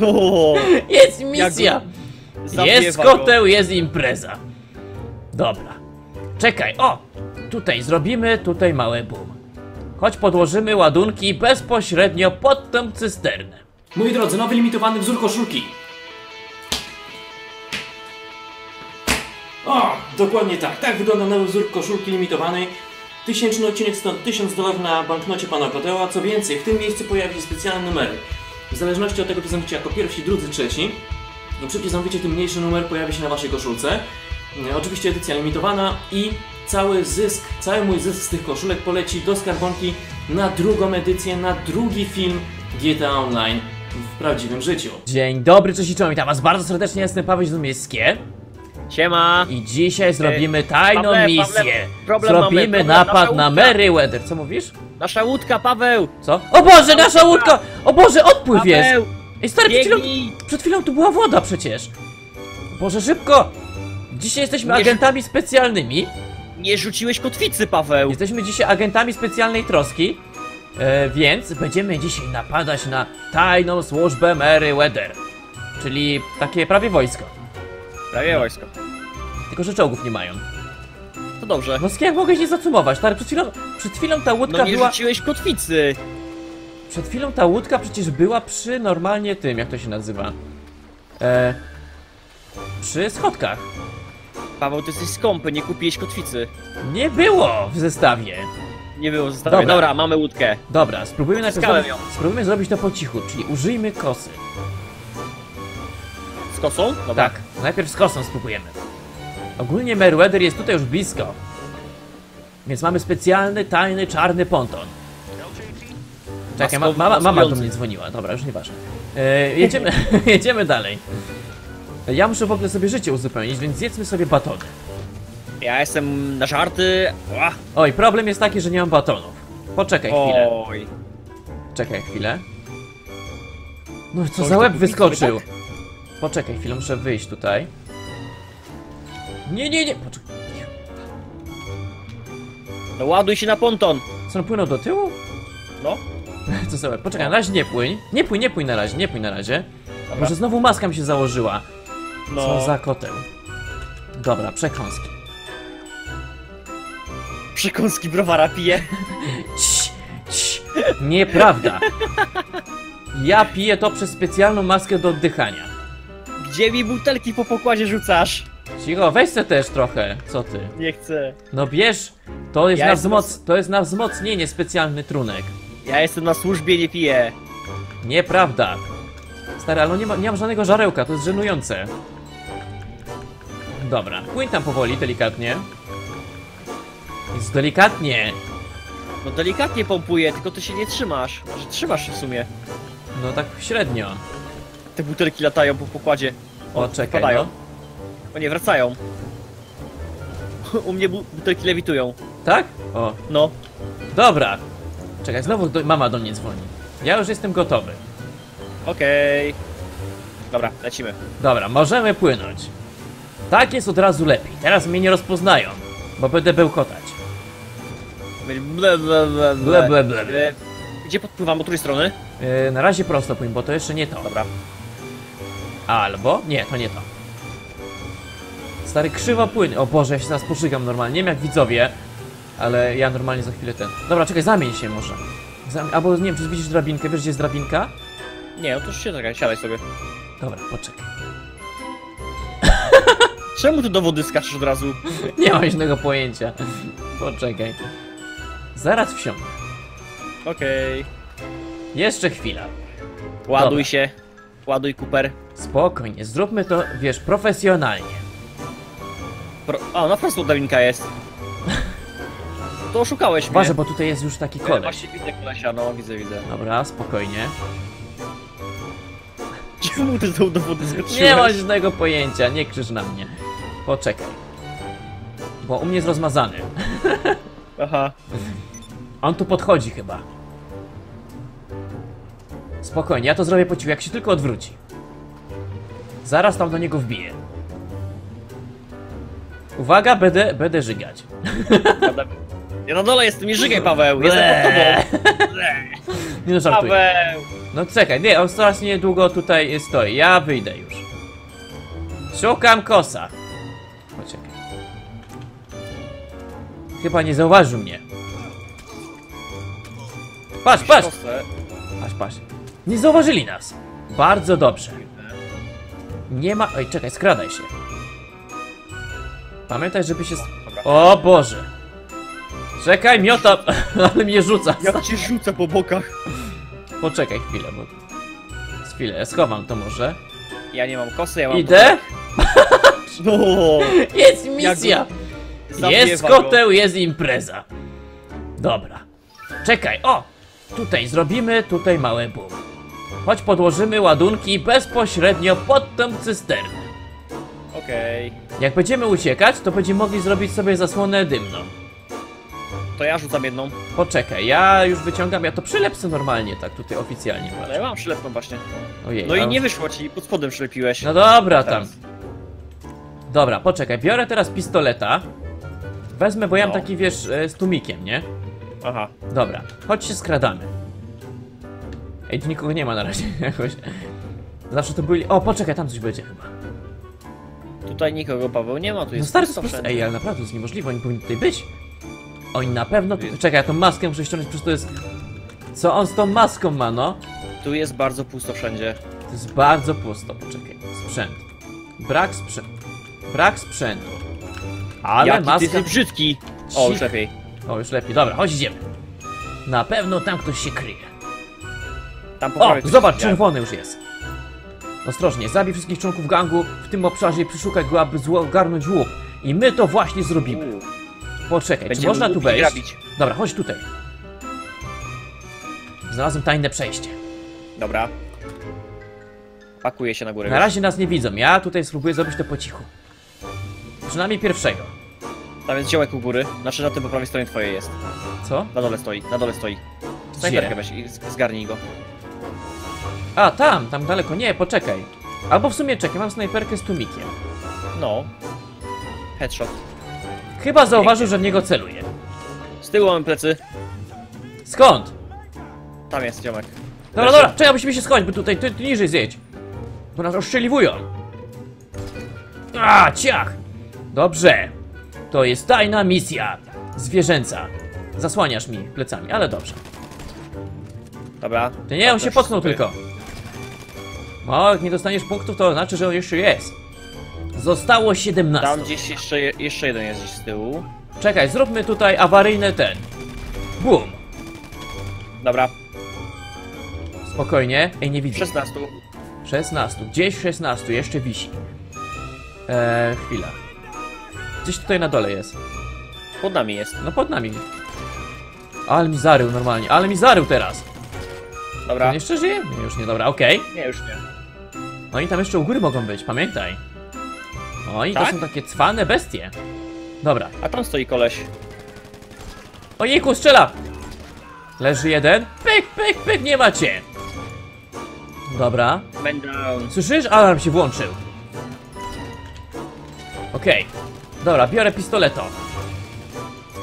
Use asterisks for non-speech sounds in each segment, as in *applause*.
No, Jest misja! Jest go. koteł, jest impreza. Dobra. Czekaj, o! Tutaj zrobimy, tutaj małe boom. Choć podłożymy ładunki bezpośrednio pod tą cysternę. Moi drodzy, nowy limitowany wzór koszulki. O, dokładnie tak. Tak wygląda nowy wzór koszulki limitowanej. Tysięczny odcinek stąd 1000 dolarów na banknocie pana Koteła. Co więcej, w tym miejscu pojawi się specjalne numery. W zależności od tego, czy zamówicie jako pierwsi, drudzy, trzeci. Im szybciej zamówicie, tym mniejszy numer pojawi się na waszej koszulce. E, Oczywiście edycja limitowana i cały zysk, cały mój zysk z tych koszulek poleci do skarbonki na drugą edycję, na drugi film GTA Online w prawdziwym życiu. Dzień dobry, cześć i czołem, witam was bardzo serdecznie, jestem Paweł Zdumieskie Siema. i dzisiaj zrobimy tajną Pawle, Pawle, misję. problem mamy, Zrobimy problem, napad na łódka. Meriwether, co mówisz? Nasza łódka, Paweł. Co? O Boże, nasza łódka! O Boże, odpływ jest! Paweł, Ej stary, przed chwilą, biegnij. przed chwilą tu była woda przecież! Boże, szybko! Dzisiaj jesteśmy Nie, agentami specjalnymi. Nie rzuciłeś kotwicy, Paweł. Jesteśmy dzisiaj agentami specjalnej troski. E, więc będziemy dzisiaj napadać na tajną służbę Meriwether. Czyli takie prawie wojsko. Prawie wojsko. Tylko, że czołgów nie mają. To dobrze. No jak mogłeś nie zacumować? Stary, przed chwilą, przed chwilą ta łódka No nie była... rzuciłeś kotwicy. Przed chwilą ta łódka przecież była przy normalnie tym, jak to się nazywa? E, przy schodkach. Paweł, ty jesteś skąpy, nie kupiłeś kotwicy. Nie było w zestawie. Nie było zostawione. Dobra. Dobra. mamy łódkę. Dobra, spróbujmy najpierw Zyskałem zrobić, spróbujmy zrobić to po cichu, czyli użyjmy kosy. Z kosą? Dobra. Tak, najpierw z kosą spróbujemy. Ogólnie Meriwether jest tutaj już blisko. Więc mamy specjalny, tajny, czarny ponton. Czekaj, ma, mama, mama do mnie dzwoniła, dobra, już nieważne. E, jedziemy, *laughs* jedziemy dalej. Ja muszę w ogóle sobie życie uzupełnić, więc zjedzmy sobie batony. Ja jestem na żarty. Ła. Oj, problem jest taki, że nie mam batonów. Poczekaj chwilę. Oj. Czekaj chwilę. No co Coś za łeb wyskoczył. sobie Poczekaj chwilę, muszę wyjść tutaj. Nie, nie, nie, poczekaj. No ładuj się na ponton. Co on płynął do tyłu? No. *laughs* Co łeb? Poczekaj, na razie nie płyń. Nie płyń, nie płyń na razie, nie płyń na razie. Dobra. Może znowu maska mi się założyła. No. Co za koteł. Dobra, przekąski. Przekąski browara pije. *laughs* Cii, cii. Nieprawda. Ja piję to przez specjalną maskę do oddychania. Gdzie mi butelki po pokładzie rzucasz? Cicho, weź se też trochę. Co ty? Nie chcę. No bierz, to jest, Ja na, jestem wzmoc to jest na wzmocnienie specjalny trunek. Ja jestem na służbie, nie piję. Nieprawda. Stary, ale nie, ma, nie mam żadnego żarełka, to jest żenujące. Dobra, płyń tam powoli, delikatnie. Jest delikatnie. No delikatnie pompuję, tylko ty się nie trzymasz. Może trzymasz się w sumie. No tak średnio. Te butelki latają po pokładzie. O, czekaj, no. O nie, wracają. U mnie bu butelki lewitują. Tak? O, No. dobra. Czekaj, znowu do, mama do mnie dzwoni. Ja już jestem gotowy. Okej. Dobra, lecimy. Dobra, możemy płynąć. Tak jest od razu lepiej. Teraz mnie nie rozpoznają, bo będę bełkotać. Ble, ble, ble, ble. Ble, ble, ble. E, Gdzie podpływam? Od której strony? Yy, na razie prosto płyń, bo to jeszcze nie to. Dobra. Albo? Nie, to nie to. Stary krzywo płynie. O Boże, ja się teraz pożygam normalnie. Nie wiem jak widzowie, ale ja normalnie za chwilę ten. Dobra, czekaj, zamień się może. Zam... Albo nie wiem, czy widzisz drabinkę? Wiesz, gdzie jest drabinka? Nie, no to już się czekaj, siadaj sobie. Dobra, poczekaj. *laughs* Czemu ty do wody skaczesz od razu? *laughs* Nie mam żadnego pojęcia. Poczekaj. Zaraz wsiądę. Okej. Jeszcze chwila. Ładuj Dobra. się. Ładuj Cooper. Spokojnie, zróbmy to, wiesz, profesjonalnie. Pro... A, na prostu drabinka jest. To oszukałeś mnie. Uważaj, bo tutaj jest już taki koleś. Właśnie widzę kolesia, no widzę, widzę. Dobra, spokojnie. *laughs* Czemu ty tą do wody skoczyłeś? Nie mam żadnego pojęcia, nie krzyż na mnie. Poczekaj. Bo u mnie jest rozmazany. *laughs* Aha. On tu podchodzi chyba. Spokojnie, ja to zrobię po cichu, jak się tylko odwróci. Zaraz tam do niego wbiję. Uwaga, będę, będę żygać. Ja na dole jestem, nie żygaj Paweł, jestem pod tobą. Nie no, żartuję. Paweł! No czekaj, nie, on coraz niedługo tutaj stoi. Ja wyjdę już. Szukam kosa. Poczekaj. Chyba nie zauważył mnie. Patrz, patrz! Patrz, patrz. Nie zauważyli nas. Bardzo dobrze. Nie ma... Oj, czekaj, skradaj się. Pamiętaj, żeby się... O Boże. Czekaj, miota... *laughs* Ale mnie rzuca. Ja cię rzucę po bokach. Poczekaj chwilę, bo... Z chwilę, schowam to może. Ja nie mam kosy, ja mam... Idę? *laughs* No! Jest misja! Jest koteł, jest impreza. Dobra. Czekaj, o! Tutaj zrobimy, tutaj małe boom. Choć podłożymy ładunki bezpośrednio pod tą cysternę. Okej. Jak będziemy uciekać, to będziemy mogli zrobić sobie zasłonę dymną. To ja rzucam jedną. Poczekaj, ja już wyciągam, ja to przylepsę normalnie, tak tutaj oficjalnie. Ale ja mam przylepną właśnie. Ojej, No i nie wyszło ci, pod spodem przylepiłeś. No dobra, tam. Teraz. Dobra, poczekaj, biorę teraz pistoleta. Wezmę, bo ja mam No. taki, wiesz, e, z tumikiem, nie? Aha. Dobra, chodź się skradamy. Ej, tu nikogo nie ma na razie *laughs* jakoś. Zawsze to byli... O, poczekaj, tam coś będzie chyba. Tutaj nikogo, Paweł, nie ma, tu No jest stary, to pusto jest... wszędzie. Ej, ale naprawdę to jest niemożliwe, oni powinni tutaj być. Oni na pewno... Tu... Czekaj, ja tą maskę muszę ściągnąć, przecież to jest... Co on z tą maską ma, no? Tu jest bardzo pusto wszędzie. To jest bardzo pusto, poczekaj. Sprzęt. Brak sprzętu. Brak sprzętu. Ale Jaki ty maska... jesteś brzydki! O, już lepiej. O, już lepiej. Dobra, chodź idziemy. Na pewno tam ktoś się kryje. Tam po O, prawej ktoś zobacz, czerwony już jest. Ostrożnie, zabij wszystkich członków gangu w tym obszarze i przeszukaj go, aby zgarnąć łup. I my to właśnie zrobimy. Poczekaj, czy Będziemy można tu wejść? grabić. Dobra, chodź tutaj. Znalazłem tajne przejście. Dobra. Pakuję się na górę. Na razie nas nie widzą, ja tutaj spróbuję zrobić to po cichu. Przynajmniej pierwszego. Tam jest ziołek u góry. Znaczy na tym po prawej stronie twoje jest. Co? Na dole stoi, na dole stoi. Snajperkę weź i zgarnij go. A, tam, tam daleko. Nie, poczekaj. Albo w sumie czekaj, mam snajperkę z tumikiem. No. Headshot. Chyba zauważył, że w niego celuję. Z tyłu mamy plecy. Skąd? Tam jest ziomek. Dobra, dobra, czekaj, musimy się schować, bo tutaj, tu, tu niżej zjedź. Bo nas oszczeliwują. A, ciach! Dobrze. To jest tajna misja. Zwierzęca. Zasłaniasz mi plecami, ale dobrze. Dobra. Ty nie, on się potknął tylko. O, jak nie dostaniesz punktów, to znaczy, że on jeszcze jest. Zostało 17. Tam gdzieś jeszcze, jeszcze jeden jest gdzieś z tyłu. Czekaj, zróbmy tutaj awaryjny ten. Bum. Dobra. Spokojnie. Ej, nie widzę. 16. 16. Gdzieś 16, jeszcze wisi. Eee, chwila. Gdzieś tutaj na dole jest. Pod nami jest. No pod nami. Ale mi zarył normalnie, ale mi zarył teraz. Dobra. On jeszcze żyje? Nie, już nie, dobra, okej. Nie, już nie. Oni tam jeszcze u góry mogą być, pamiętaj. To Tak? są takie cwane bestie. Dobra. A tam stoi koleś. Ojejku, strzela! Leży jeden. Pyk, pyk, pyk, nie macie. Dobra. Słyszysz? Alarm się włączył. Okej. Dobra, biorę pistoleto.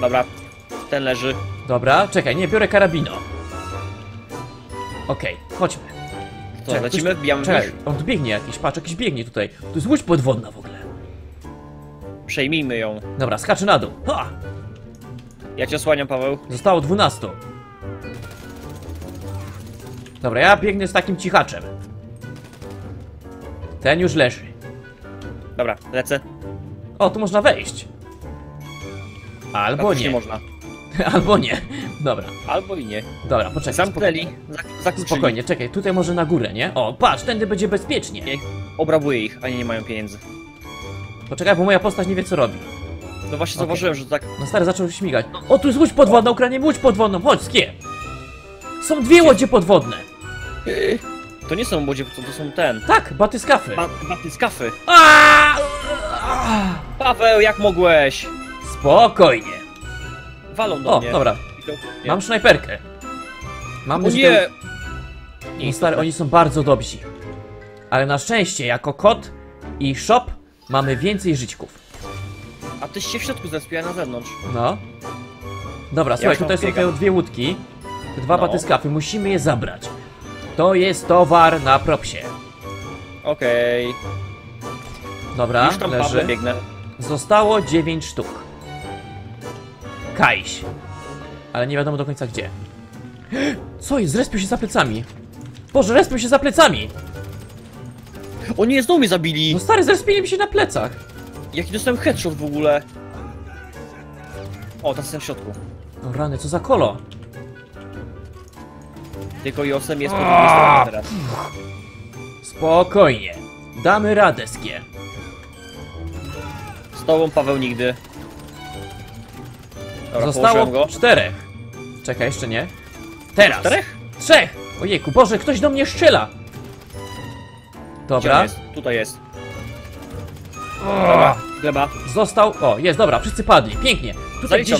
Dobra. Ten leży. Dobra, czekaj, nie, biorę karabino. Okej, chodźmy. To Czekaj, lecimy, ktoś- wbijamy Czekaj, w on tu biegnie jakiś, patrz, jakiś biegnie tutaj. To jest łódź podwodna w ogóle. Przejmijmy ją. Dobra, skaczę na dół. Ha! Ja cię osłaniam, Paweł. Zostało 12. Dobra, ja biegnę z takim cichaczem. Ten już leży. Dobra, lecę. O, tu można wejść. Albo Albo nie nie. można. *laughs* Albo nie. Dobra, Albo i nie. dobra, poczekaj. Zamknęli. Zak- Zakluczyli. Spokojnie, czekaj, tutaj może na górę, nie? O, patrz, tędy będzie bezpiecznie. Nie. Obrabuję ich, a nie, mają pieniędzy. Poczekaj, bo moja postać nie wie co robi. No właśnie Okej. zauważyłem, że tak... No stary zaczął śmigać. O, tu jest łódź podwodna, ukradniemy łódź podwodną, chodź, skie. Są dwie łodzie podwodne. To nie są łodzie, to, to są ten... Tak, batyskafy. Ba batyskafy. Aaaa! Paweł, jak mogłeś? Spokojnie. Walą do O, mnie. dobra, nie. mam snajperkę. Mam O nie! że... No stary, oni są bardzo dobrzy. Ale na szczęście, jako kot i shop mamy więcej żyćków. A tyś się w środku zrespiła na zewnątrz. No. Dobra, słuchaj, tutaj są te dwie łódki. Te dwa No. batyskafy, musimy je zabrać. To jest towar na propsie. Okej. Dobra, Już tam leży. biegnę. Zostało 9 sztuk. Kajś. Ale nie wiadomo do końca gdzie. *gasps* Co jest? Zrespił się za plecami. Boże, respił się za plecami! O nie, znowu mnie zabili! No stary, zrespili mi się na plecach. Jaki dostałem headshot w ogóle? O, teraz jestem w środku. No rany, co za kolo? Tylko Josem jest po drugiej stronie teraz. Spokojnie. Damy radę, skie. Z tobą Paweł nigdy. Dobra, Zostało go. czterech. Czekaj, jeszcze nie. Teraz. Czterech? Trzech! Ojejku, Boże, ktoś do mnie strzela! Dobra, jest? Tutaj jest. Dobra, gleba. został. O, jest, dobra, wszyscy padli. Pięknie. Tutaj gdzieś,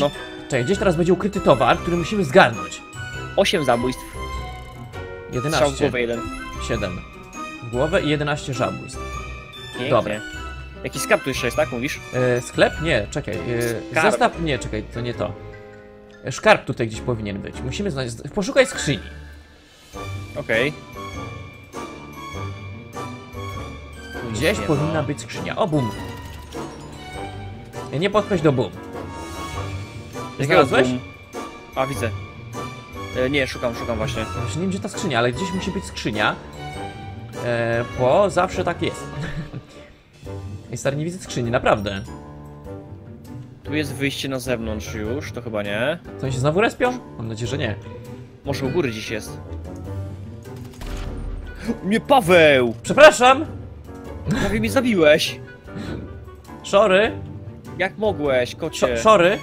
czekaj, gdzieś teraz będzie ukryty towar, który musimy zgarnąć. 8 zabójstw. Strzał w 11, głowę jeden. 7 w głowę i 11 zabójstw. Pięknie. Dobra. Jaki skarb tu jeszcze jest, tak mówisz? E, sklep? Nie, czekaj. E, zestaw? Nie, czekaj, to nie to. E, Szkarb tutaj gdzieś powinien być. Musimy znaleźć. Poszukaj skrzyni. Okej. Gdzieś nie powinna być skrzynia. O, bum. E, Nie podchodź do bum. Jakiego Znalazłeś? boom? A, widzę. E, nie, szukam, szukam właśnie. Właśnie nie wiem, gdzie ta skrzynia, ale gdzieś musi być skrzynia. E, bo zawsze tak jest. *laughs* I stary, nie widzę skrzyni, naprawdę. Tu jest wyjście na zewnątrz już, to chyba nie. To oni się znowu respią? Mam nadzieję, że nie. Może u góry dziś jest. Nie, Paweł! Przepraszam! Prawie mnie zabiłeś! Szory! Jak mogłeś, Szo kocie? szory!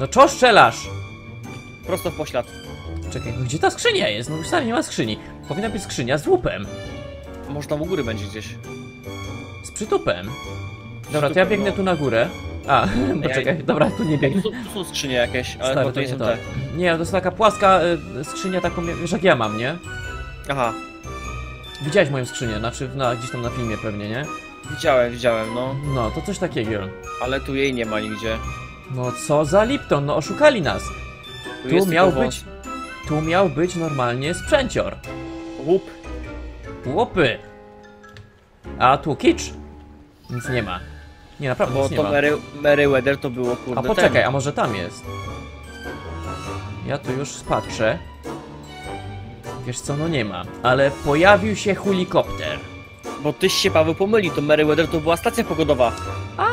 No czo strzelasz? Prosto w poślad. Czekaj, no gdzie ta skrzynia jest? No stary, nie ma skrzyni. Powinna być skrzynia z łupem. Może tam u góry będzie gdzieś. Z przytupem. Dobra, to ja biegnę no. tu na górę. A, Ja- *laughs* poczekaj, dobra, tu nie Tu biegnę. są, tu są skrzynie jakieś, ale Stary, to nie są to. te. Nie, to jest taka płaska y, skrzynia taką, wiesz jak ja mam, nie? Aha, Widziałeś moją skrzynię, znaczy na, gdzieś tam na filmie pewnie, nie? widziałem, widziałem, no. No, to coś takiego. Ale tu jej nie ma nigdzie. No co za Lipton, no oszukali nas. Tu, Tu jest miał być, tu miał być normalnie sprzęcior. Łup. Łopy. A tu kicz. Nic nie ma. Nie, naprawdę Bo nic nie to ma. Mary, Meriwether to było kurde A poczekaj, ten. a może tam jest? Ja tu już patrzę. Wiesz co, no nie ma. Ale pojawił się helikopter. Bo tyś się Paweł pomylił, to Meriwether to była stacja pogodowa. A,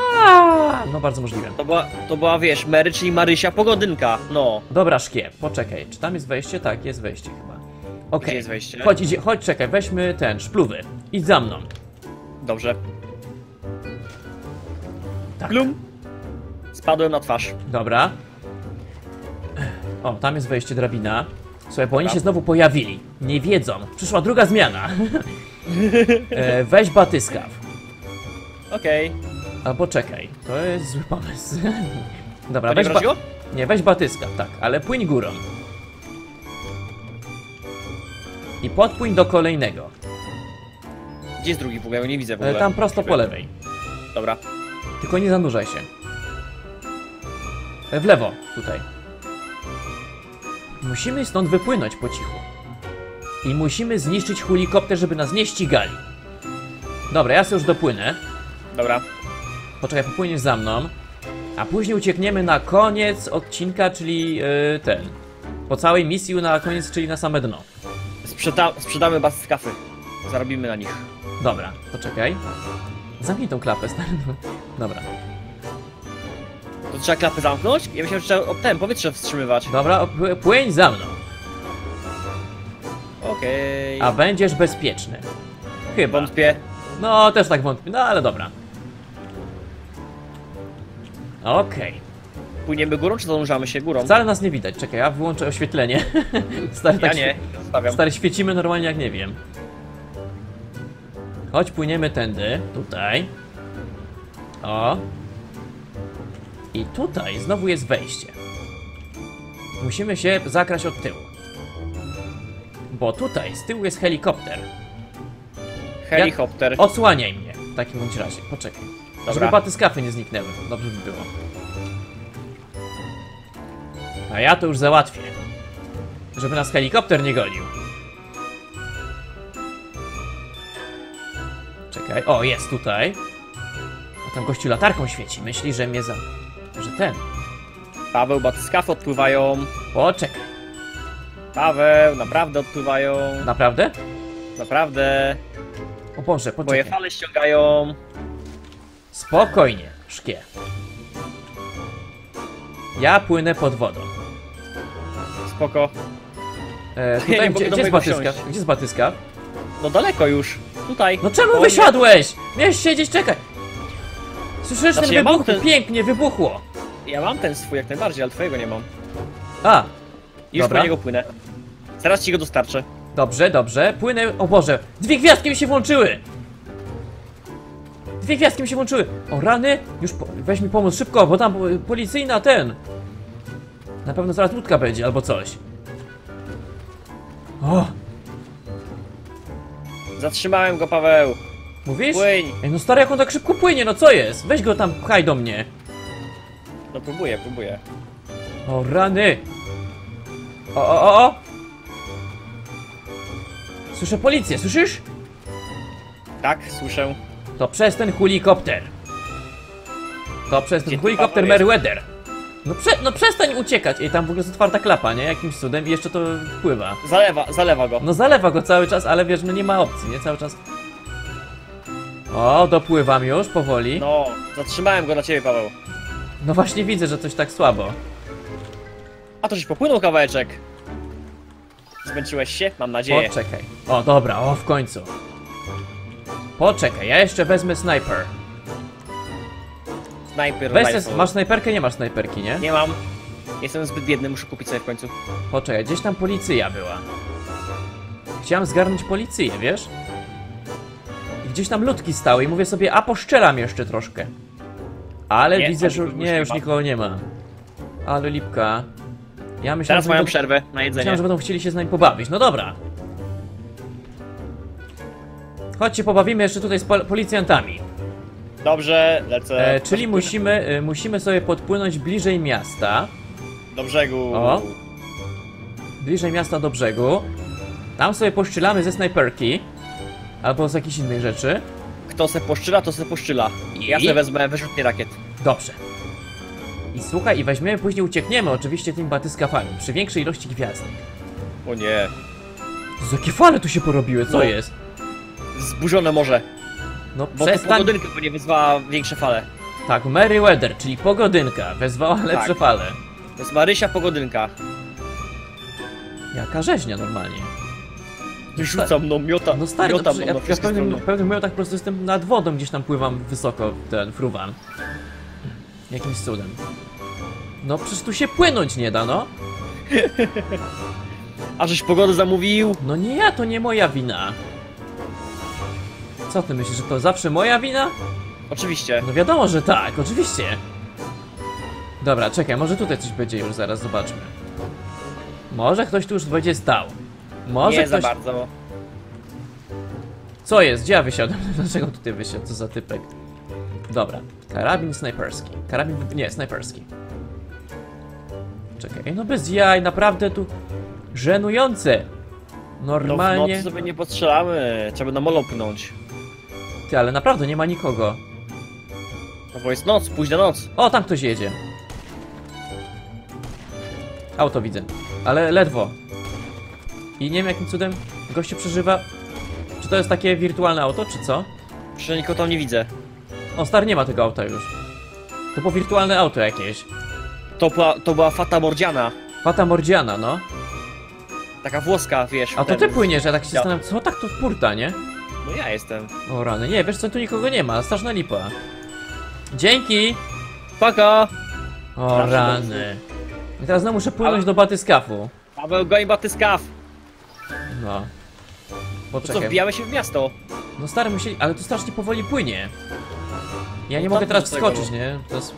no bardzo możliwe. To była, to była wiesz, Mary, czyli Marysia Pogodynka. No. Dobra, szkie, poczekaj. Czy tam jest wejście? Tak, jest wejście chyba. Okej. Gdzie jest wejście? Chodź, idzie, chodź, czekaj, weźmy ten, szpluwy. Idź za mną. Dobrze. Tak. Plum. Spadłem na twarz. Dobra. O, tam jest wejście, drabina. Słuchaj, bo oni się znowu pojawili. Nie wiedzą. Przyszła druga zmiana. *laughs* e, weź batyskaw. Okej. Albo czekaj, to jest zły pomysł. *laughs* Dobra, To nie weź ba-? Nie, weź batyskaw, tak, ale płyń górą. I podpłyń do kolejnego. Gdzie jest drugi w ogóle? Ja go nie widzę w E, ogóle. tam prosto po lewej. Dobra. Tylko nie zanurzaj się. E, W lewo, tutaj. Musimy stąd wypłynąć po cichu. I musimy zniszczyć helikopter, żeby nas nie ścigali. Dobra, ja sobie już dopłynę. Dobra. Poczekaj, popłyniesz za mną. A później uciekniemy na koniec odcinka, czyli yy, ten. Po całej misji na koniec, czyli na same dno. Sprzeda sprzedamy baskafy. Zarobimy na nich. Dobra, poczekaj. Zamknij tą klapę, stary. Dobra. To trzeba klapy zamknąć? Ja myślałem, że trzeba ten powietrze wstrzymywać. Dobra, pły- płyń za mną. Okej. A będziesz bezpieczny. Chyba. Wątpię. No, też tak wątpię, no ale dobra. Okej. Płyniemy górą, czy zanurzamy się górą? Wcale nas nie widać. Czekaj, ja wyłączę oświetlenie. *laughs* Stary, Ja tak nie. Zostawiam. Stary, świecimy normalnie jak nie wiem. Chodź, płyniemy tędy. Tutaj. O. I tutaj znowu jest wejście. Musimy się zakraść od tyłu. Bo tutaj z tyłu jest helikopter. Helikopter. Odsłaniaj mnie w takim bądź razie. Poczekaj. Dobra. Żeby batyskafy nie zniknęły. Dobrze by było. A ja to już załatwię. Żeby nas helikopter nie gonił. Czekaj. O, jest tutaj. A tam gościu latarką świeci. Myśli, że mnie za... Że ten. Paweł, batyskawy odpływają. Poczekaj. Paweł, naprawdę odpływają. Naprawdę? Naprawdę. O Boże, Moje poczekaj. fale ściągają. Spokojnie, szkie. Ja płynę pod wodą. Spoko. E, *laughs* Ja tutaj, nie gdzie, gdzie jest batyska? Gdzie jest batyska? No daleko już. Tutaj. No czemu wysiadłeś? Miałeś siedzieć, czekaj. Słyszysz, Znaczy, ten ja wybuch, ten- pięknie wybuchło. Ja mam ten swój jak najbardziej, ale twojego nie mam. A, Już Dobra. po niego płynę. Zaraz ci go dostarczę. dobrze, dobrze. Płynę, o Boże, dwie gwiazdki mi się włączyły. Dwie gwiazdki mi się włączyły. O rany, już po, weź mi pomóc szybko, bo tam policyjna ten. Na pewno zaraz łódka będzie albo coś. O, Zatrzymałem go, Paweł. mówisz? Płyń. Ej, no stary, jak on tak szybko płynie, no co jest? Weź go tam, pchaj do mnie. No próbuję, próbuję. O rany! O, o, o, o! Słyszę policję, słyszysz? Tak, słyszę. To przez ten helikopter. To przez ten helikopter Paweł, Meriwether. No, prze, no przestań uciekać. I tam w ogóle jest otwarta klapa, nie? Jakimś cudem i jeszcze to wpływa. Zalewa, zalewa go. No zalewa go cały czas, ale wiesz, no nie ma opcji, nie? Cały czas. O, dopływam już powoli. No, No, zatrzymałem go dla ciebie, Paweł. właśnie widzę, że coś tak słabo. A to żeś popłynął kawałeczek. Zmęczyłeś się? Mam nadzieję. Poczekaj. O, dobra, o, w końcu. Poczekaj, ja jeszcze wezmę. Sniper Rifle. se, masz snajperkę? Nie masz snajperki, nie? Nie mam. Jestem zbyt biedny, muszę kupić sobie w końcu. Poczekaj, gdzieś tam policja była. Chciałem zgarnąć policję, wiesz? I gdzieś tam ludki stały i mówię sobie, a poszczelam jeszcze troszkę. Ale Nie, widzę, tam że nikogo już nie, nie już ma. nikogo nie ma. Ale lipka. Ja myślałem, Teraz że mają będą, przerwę na jedzenie. myślałem, że będą chcieli się z nami pobawić. No dobra. Chodźcie, pobawimy jeszcze tutaj z pol policjantami. Dobrze, lecę. E, czyli musimy, e, musimy sobie podpłynąć bliżej miasta. Do brzegu. O. bliżej miasta do brzegu. Tam sobie poszczylamy ze snajperki. Albo z jakichś innych rzeczy. Kto se poszczyla, to se poszczyla. I? Ja se wezmę wyrzutnie rakiet. Dobrze. I słuchaj, i weźmiemy, później uciekniemy oczywiście tymi batyskafami. Przy większej ilości gwiazdek. O nie. Z jakie fale tu się porobiły, co No. jest? Zburzone morze. No Bo to przestań. pogodynka pewnie wyzwała większe fale. Tak, Meriwether, czyli pogodynka, wezwała lepsze Tak. fale. To jest Marysia Pogodynka. Jaka rzeźnia normalnie. Rzuca mną, miota, No stary, no, miota mną ja, ja w pewnym, w pewnym momentach po prostu jestem nad wodą, gdzieś tam pływam wysoko, ten fruwan. Jakimś cudem. No przecież tu się płynąć nie da, no. *laughs* A żeś pogodę zamówił? No nie ja, to nie moja wina. Co ty myślisz, że to zawsze moja wina? Oczywiście. No wiadomo, że tak, oczywiście. Dobra, czekaj, może tutaj coś będzie już, zaraz zobaczmy. Może ktoś tu już będzie stał. Może nie ktoś... za bardzo. Co jest? Gdzie ja wysiadłem? *laughs* Dlaczego tutaj wysiadł? Co za typek? Dobra. Karabin snajperski. Karabin... nie, snajperski. Czekaj, no bez jaj, naprawdę tu... Żenujące! No w Normalnie... nocy sobie nie postrzelamy. Trzeba na molo pnąć. Ty, ale naprawdę nie ma nikogo. No bo jest noc, późna noc. O, tam ktoś jedzie. Auto widzę, ale ledwo. I nie wiem jakim cudem gościu przeżywa. Czy to jest takie wirtualne auto, czy co? Przecież nikogo tam nie widzę. O, star nie ma tego auta już. To było wirtualne auto jakieś. To była, to była Fata Mordziana. Fata Mordziana, no. Taka włoska, wiesz. A to ten- ty płyniesz, ja tak się Ja. zastanawiam, co tak to furta, nie? No ja jestem. O rany, nie, wiesz co, tu nikogo nie ma, straszna lipa. Dzięki! Paka! O Zawsze rany. I teraz znowu muszę płynąć Ale- do Batyskafu. Paweł, goń batyskaw! No. To co, Poczekaj. wbijamy się w miasto? No stary musieli, ale to strasznie powoli płynie. Ja nie No mogę teraz do tego, wskoczyć, nie? To jest...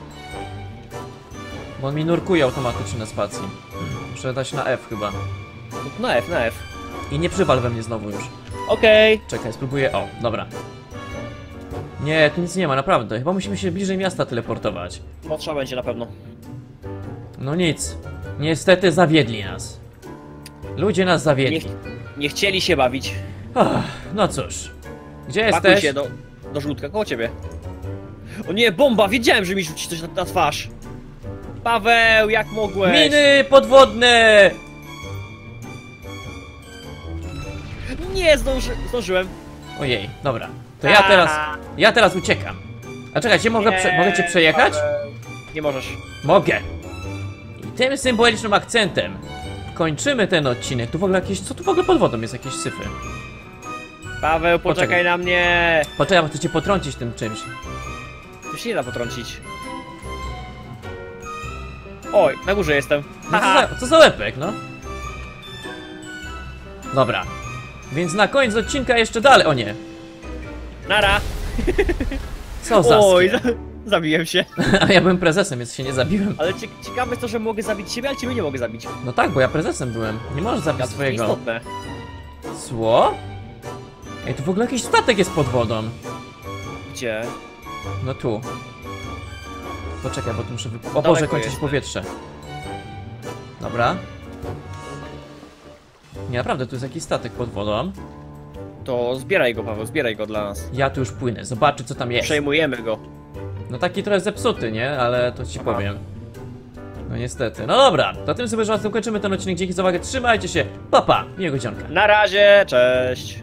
Bo on mi nurkuje automatycznie na spacji. Muszę dać na F chyba. No na F, na F. I nie przywal we mnie znowu już. Okej. Czekaj, spróbuję. O, dobra. Nie, tu nic nie ma, naprawdę. Chyba musimy się bliżej miasta teleportować. No trzeba będzie na pewno. No nic. Niestety zawiedli nas. Ludzie nas Nie, zawiedli. ch- nie chcieli się bawić. Ach, no cóż. Gdzie Pakuj jesteś? się do, do żółtka, koło ciebie. O nie, bomba! Wiedziałem, że mi rzuci coś na, na twarz. Paweł, jak mogłeś? Miny podwodne! Nie, zdąży, zdążyłem. Ojej, dobra. To ja teraz, ja teraz uciekam. A czekajcie, mogę, prze, mogę cię przejechać? Nie możesz. Mogę. I tym symbolicznym akcentem kończymy ten odcinek. Tu w ogóle jakieś, co tu w ogóle pod wodą jest? Jakieś syfy. Paweł, poczekaj Poczekaj. na mnie. Poczekaj, bo chcę cię potrącić tym czymś. Tu się nie da potrącić. Oj, na górze jestem. No co za, co za łepek, no? Dobra. Więc na koniec odcinka jeszcze dalej. O nie. Nara. Co za Oj, za, zabiłem się. *laughs* A ja byłem prezesem, więc się nie zabiłem. Ale cie, ciekawe jest to, że mogę zabić siebie, ale ciebie nie mogę zabić. No tak, bo ja prezesem byłem. Nie możesz zabić Ja, swojego. istotne. Cło? Ej, tu w ogóle jakiś statek jest pod wodą. Gdzie? No tu. Poczekaj, bo tu muszę wyp... O Boże, kończyć powietrze. Dobra. Nie, naprawdę, tu jest jakiś statek pod wodą. To zbieraj go, Paweł, zbieraj go dla nas. Ja tu już płynę, zobaczę co tam jest. Przejmujemy go. No taki trochę zepsuty, nie? Ale to ci Aha. powiem. No niestety. No dobra, to tym sobie, że kończymy ten odcinek. Dzięki za uwagę, trzymajcie się. Papa, miłego dzionka. Na razie, cześć.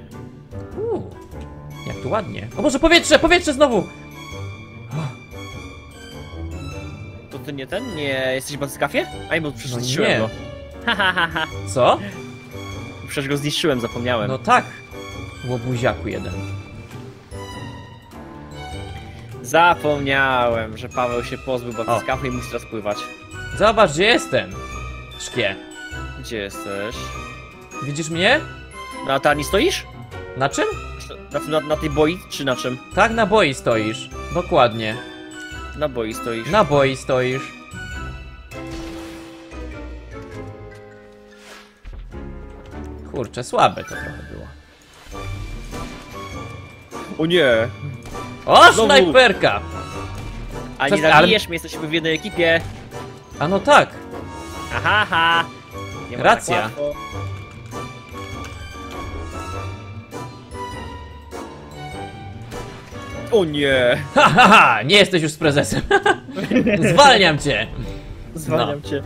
Uuu, jak tu ładnie. O Boże, powietrze, powietrze znowu! To ty nie ten? Nie jesteś w bazyskafie? A nie, bo przecież No nie. go. Ha, ha, ha, ha. Co? Przecież go zniszczyłem, zapomniałem. No tak. Łobuziaku jeden. Zapomniałem, że Paweł się pozbył bazyskafy i musi teraz pływać. Zobacz, gdzie jestem. Szkie. Gdzie jesteś? Widzisz mnie? Na latarni stoisz? Na czym? Na, na, na tej boi, czy na czym? Tak, na boi stoisz. Dokładnie. Na boi stoisz. Na boi stoisz. Kurczę, słabe to trochę było. O nie! O, Znowu. snajperka! A nie Przestań, ale- zabijesz mnie, jesteśmy w jednej ekipie. A no tak. Aha, ha. Nie ma Racja. Tak łatwo. o nie! Ha, ha, ha! Nie jesteś już z prezesem. *laughs* Zwalniam cię. Zwalniam cię.